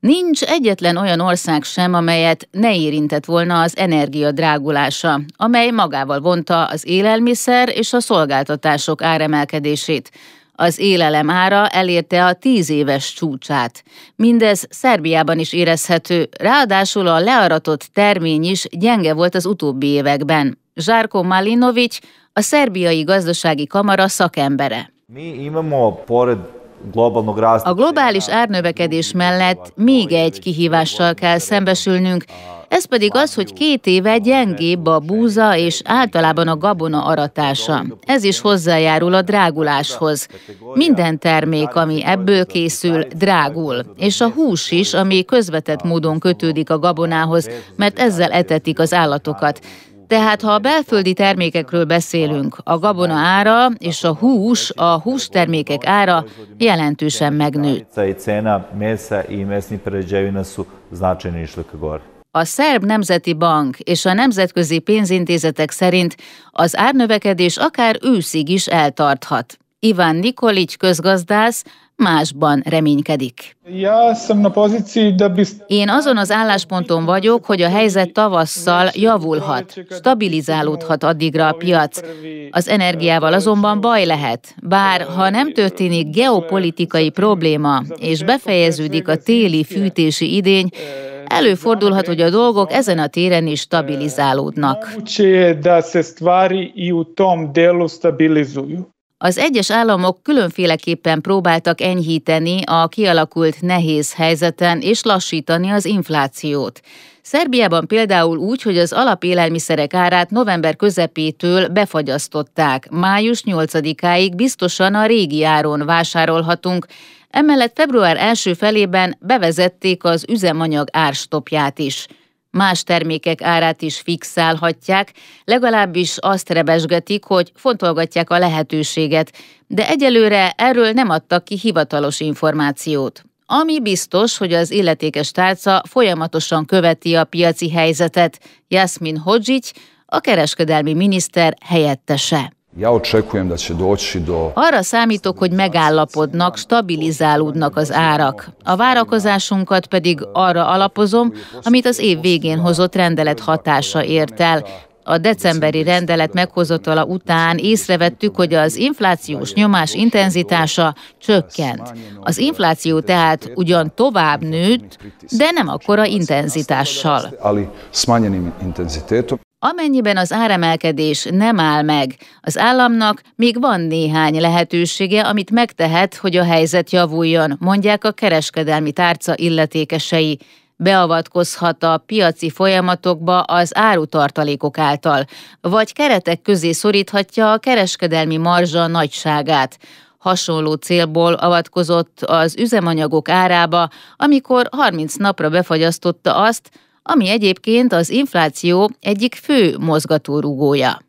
Nincs egyetlen olyan ország sem, amelyet ne érintett volna az energia drágulása, amely magával vonta az élelmiszer és a szolgáltatások áremelkedését. Az élelem ára elérte a tíz éves csúcsát. Mindez Szerbiában is érezhető, ráadásul a learatott termény is gyenge volt az utóbbi években. Zsárko Malinovic, a szerbiai gazdasági kamara szakembere. Mi imamo pored a globális árnövekedés mellett még egy kihívással kell szembesülnünk, ez pedig az, hogy két éve gyengébb a búza és általában a gabona aratása. Ez is hozzájárul a dráguláshoz. Minden termék, ami ebből készül, drágul, és a hús is, ami közvetett módon kötődik a gabonához, mert ezzel etetik az állatokat. Tehát ha a belföldi termékekről beszélünk, a gabona ára és a hús, a hústermékek ára jelentősen megnőtt. A Szerb Nemzeti Bank és a nemzetközi pénzintézetek szerint az árnövekedés akár őszig is eltarthat. Iván Nikolics közgazdász másban reménykedik. Én azon az állásponton vagyok, hogy a helyzet tavasszal javulhat, stabilizálódhat addigra a piac. Az energiával azonban baj lehet, bár ha nem történik geopolitikai probléma, és befejeződik a téli fűtési idény, előfordulhat, hogy a dolgok ezen a téren is stabilizálódnak. Az egyes államok különféleképpen próbáltak enyhíteni a kialakult nehéz helyzeten és lassítani az inflációt. Szerbiában például úgy, hogy az alapélelmiszerek árát november közepétől befagyasztották. Május 8-áig biztosan a régi áron vásárolhatunk, emellett február első felében bevezették az üzemanyag árstopját is más termékek árát is fixálhatják, legalábbis azt rebesgetik, hogy fontolgatják a lehetőséget, de egyelőre erről nem adtak ki hivatalos információt. Ami biztos, hogy az illetékes tárca folyamatosan követi a piaci helyzetet, Jasmin Hodzsics, a kereskedelmi miniszter helyettese. Ja očekujem da će doći do... Arra számítok, hogy megállapodnak, stabilizálódnak az árak. A várakozásunkat pedig arra alapozom, amit az év végén hozott rendelet hatása ért el. A decemberi rendelet meghozatala után észrevettük, hogy az inflációs nyomás intenzitása csökkent. Az infláció tehát ugyan tovább nőtt, de nem akkora intenzitással. Amennyiben az áremelkedés nem áll meg, az államnak még van néhány lehetősége, amit megtehet, hogy a helyzet javuljon, mondják a kereskedelmi tárca illetékesei. Beavatkozhat a piaci folyamatokba az árutartalékok által, vagy keretek közé szoríthatja a kereskedelmi marzsa nagyságát. Hasonló célból avatkozott az üzemanyagok árába, amikor 30 napra befagyasztotta azt, ami egyébként az infláció egyik fő mozgatórugója.